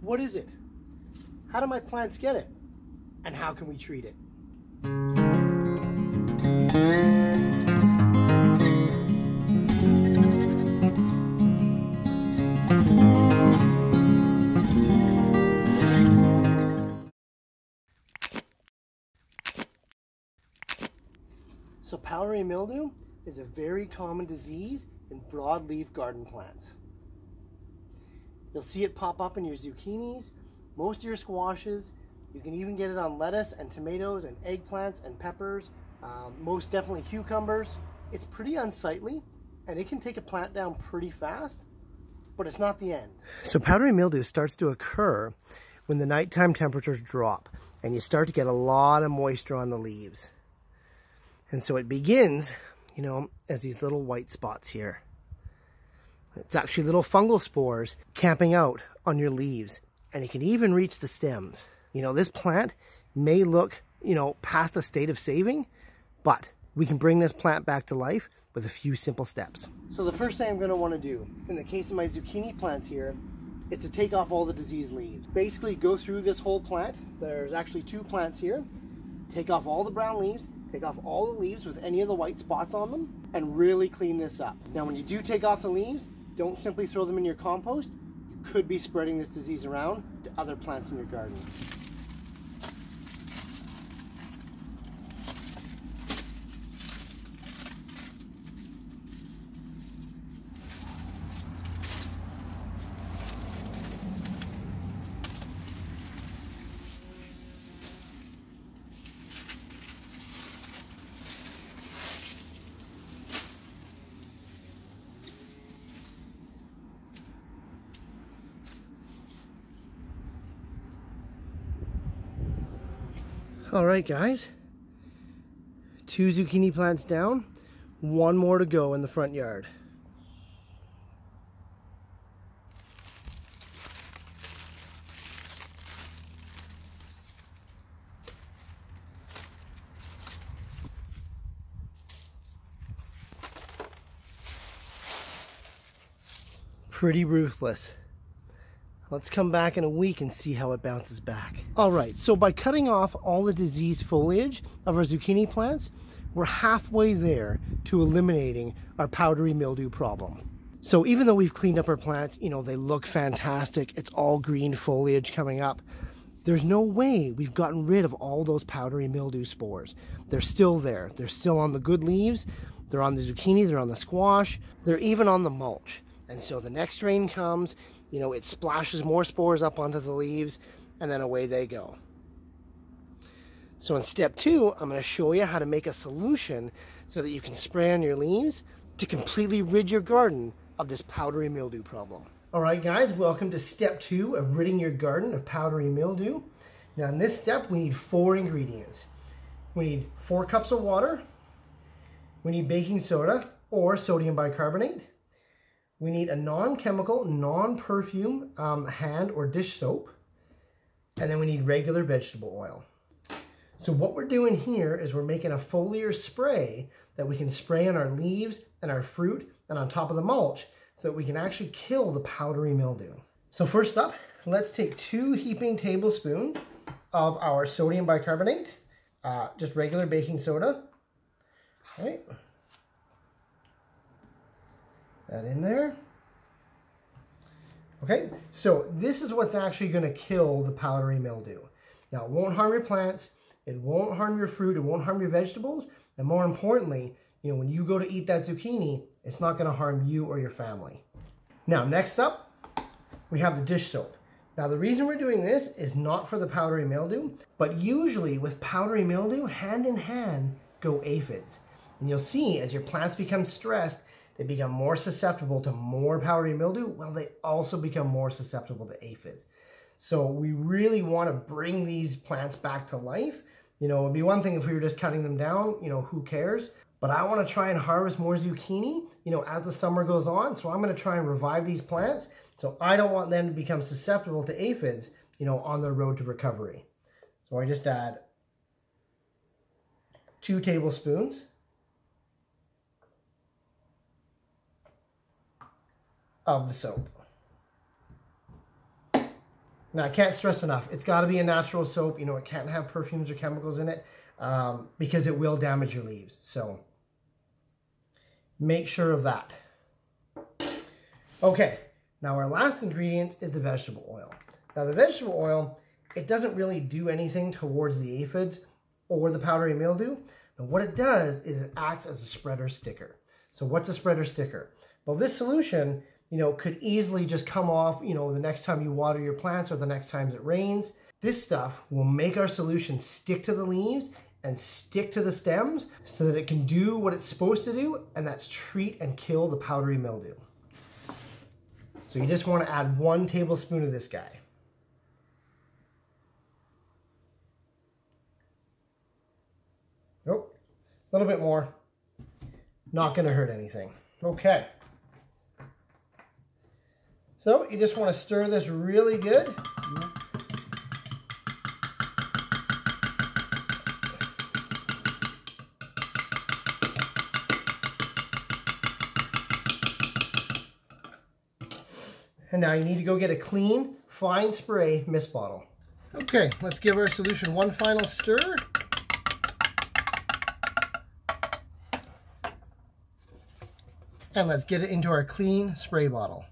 What is it? How do my plants get it? And how can we treat it? So powdery mildew is a very common disease in broadleaf garden plants. You'll see it pop up in your zucchinis, most of your squashes. You can even get it on lettuce and tomatoes and eggplants and peppers, um, most definitely cucumbers. It's pretty unsightly and it can take a plant down pretty fast, but it's not the end. So powdery mildew starts to occur when the nighttime temperatures drop and you start to get a lot of moisture on the leaves. And so it begins, you know, as these little white spots here. It's actually little fungal spores camping out on your leaves and it can even reach the stems. You know, this plant may look, you know, past a state of saving, but we can bring this plant back to life with a few simple steps. So the first thing I'm gonna to wanna to do, in the case of my zucchini plants here, is to take off all the diseased leaves. Basically go through this whole plant. There's actually two plants here. Take off all the brown leaves, take off all the leaves with any of the white spots on them, and really clean this up. Now when you do take off the leaves, don't simply throw them in your compost. You could be spreading this disease around to other plants in your garden. All right, guys. Two zucchini plants down, one more to go in the front yard. Pretty ruthless. Let's come back in a week and see how it bounces back. All right, so by cutting off all the diseased foliage of our zucchini plants, we're halfway there to eliminating our powdery mildew problem. So even though we've cleaned up our plants, you know, they look fantastic, it's all green foliage coming up, there's no way we've gotten rid of all those powdery mildew spores. They're still there. They're still on the good leaves, they're on the zucchini, they're on the squash, they're even on the mulch. And so the next rain comes, you know, it splashes more spores up onto the leaves and then away they go. So in step two, I'm going to show you how to make a solution so that you can spray on your leaves to completely rid your garden of this powdery mildew problem. All right, guys, welcome to step two of ridding your garden of powdery mildew. Now in this step, we need four ingredients. We need four cups of water. We need baking soda or sodium bicarbonate. We need a non-chemical, non-perfume um, hand or dish soap. And then we need regular vegetable oil. So what we're doing here is we're making a foliar spray that we can spray on our leaves and our fruit and on top of the mulch so that we can actually kill the powdery mildew. So first up, let's take two heaping tablespoons of our sodium bicarbonate, uh, just regular baking soda. All right that in there. Okay, so this is what's actually going to kill the powdery mildew. Now, it won't harm your plants, it won't harm your fruit, it won't harm your vegetables, and more importantly, you know, when you go to eat that zucchini, it's not going to harm you or your family. Now, next up, we have the dish soap. Now, the reason we're doing this is not for the powdery mildew, but usually with powdery mildew, hand in hand go aphids. And you'll see as your plants become stressed, they become more susceptible to more powdery mildew, while they also become more susceptible to aphids. So we really want to bring these plants back to life. You know, it'd be one thing if we were just cutting them down, you know, who cares? But I want to try and harvest more zucchini, you know, as the summer goes on. So I'm going to try and revive these plants. So I don't want them to become susceptible to aphids, you know, on their road to recovery. So I just add two tablespoons of the soap. Now, I can't stress enough, it's got to be a natural soap. You know, it can't have perfumes or chemicals in it um, because it will damage your leaves. So make sure of that. Okay, now our last ingredient is the vegetable oil. Now the vegetable oil, it doesn't really do anything towards the aphids or the powdery mildew. But what it does is it acts as a spreader sticker. So what's a spreader sticker? Well, this solution you know, could easily just come off, you know, the next time you water your plants or the next time it rains. This stuff will make our solution stick to the leaves and stick to the stems so that it can do what it's supposed to do, and that's treat and kill the powdery mildew. So you just want to add one tablespoon of this guy. Nope, a little bit more. Not going to hurt anything. Okay. So you just want to stir this really good. And now you need to go get a clean, fine spray mist bottle. Okay, let's give our solution one final stir. And let's get it into our clean spray bottle.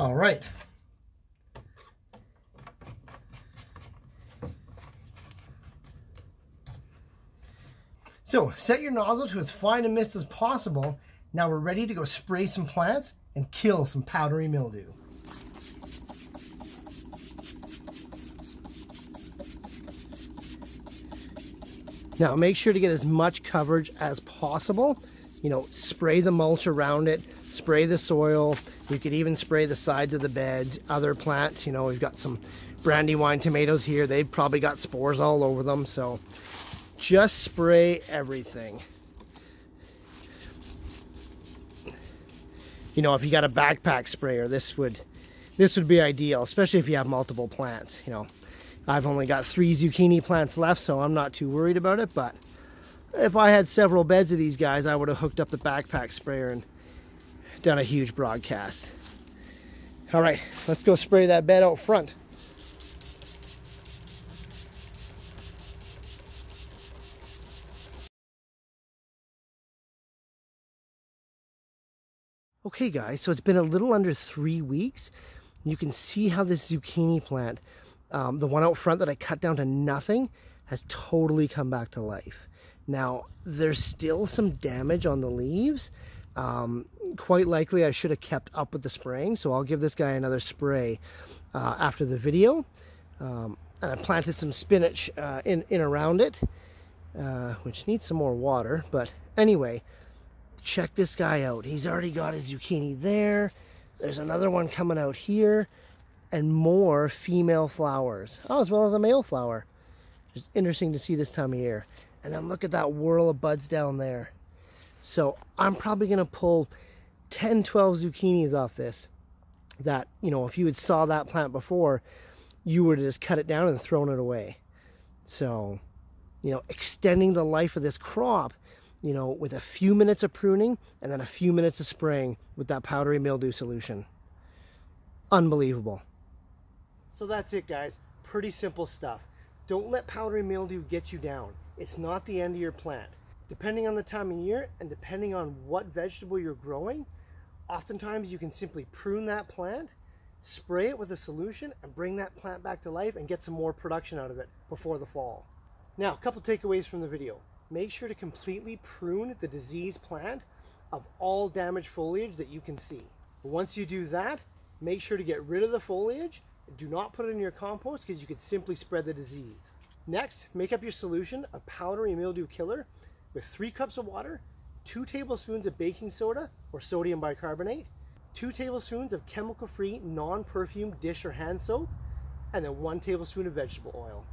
All right. So set your nozzle to as fine a mist as possible. Now we're ready to go spray some plants and kill some powdery mildew. Now make sure to get as much coverage as possible. You know, spray the mulch around it, spray the soil. We could even spray the sides of the beds. Other plants, you know, we've got some brandywine tomatoes here. They've probably got spores all over them. So just spray everything. You know, if you got a backpack sprayer, this would this would be ideal, especially if you have multiple plants. You know, I've only got three zucchini plants left, so I'm not too worried about it. But if I had several beds of these guys, I would have hooked up the backpack sprayer and done a huge broadcast. All right, let's go spray that bed out front. Okay guys, so it's been a little under three weeks. You can see how this zucchini plant, um, the one out front that I cut down to nothing, has totally come back to life. Now, there's still some damage on the leaves, um, quite likely I should have kept up with the spraying, so I'll give this guy another spray uh, after the video. Um, and I planted some spinach uh, in, in around it, uh, which needs some more water. But anyway, check this guy out. He's already got his zucchini there. There's another one coming out here and more female flowers, oh, as well as a male flower. It's interesting to see this time of year. And then look at that whirl of buds down there. So I'm probably to pull 10, 12 zucchinis off this that, you know, if you had saw that plant before, you would have just cut it down and thrown it away. So, you know, extending the life of this crop, you know, with a few minutes of pruning and then a few minutes of spraying with that powdery mildew solution. Unbelievable. So that's it, guys. Pretty simple stuff. Don't let powdery mildew get you down. It's not the end of your plant depending on the time of year and depending on what vegetable you're growing, oftentimes you can simply prune that plant, spray it with a solution, and bring that plant back to life and get some more production out of it before the fall. Now, a couple takeaways from the video. Make sure to completely prune the diseased plant of all damaged foliage that you can see. Once you do that, make sure to get rid of the foliage. Do not put it in your compost because you could simply spread the disease. Next, make up your solution of powdery mildew killer with three cups of water, two tablespoons of baking soda or sodium bicarbonate, two tablespoons of chemical-free non perfumed dish or hand soap, and then one tablespoon of vegetable oil.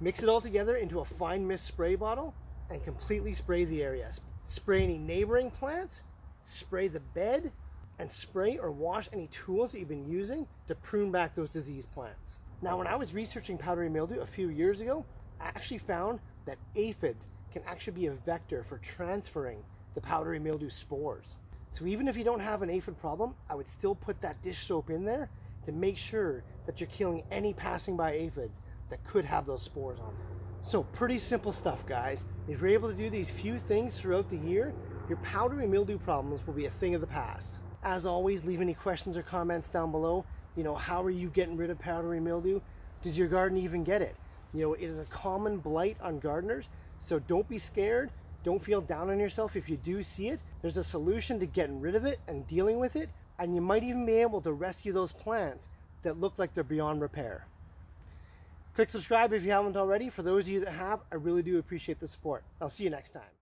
Mix it all together into a fine mist spray bottle and completely spray the area. spray any neighboring plants, spray the bed, and spray or wash any tools that you've been using to prune back those diseased plants. Now, when I was researching powdery mildew a few years ago, I actually found that aphids can actually be a vector for transferring the powdery mildew spores. So even if you don't have an aphid problem, I would still put that dish soap in there to make sure that you're killing any passing by aphids that could have those spores on them. So pretty simple stuff, guys. If you're able to do these few things throughout the year, your powdery mildew problems will be a thing of the past. As always, leave any questions or comments down below. You know, how are you getting rid of powdery mildew? Does your garden even get it? You know, it is a common blight on gardeners, so don't be scared. Don't feel down on yourself if you do see it. There's a solution to getting rid of it and dealing with it, and you might even be able to rescue those plants that look like they're beyond repair. Click subscribe if you haven't already. For those of you that have, I really do appreciate the support. I'll see you next time.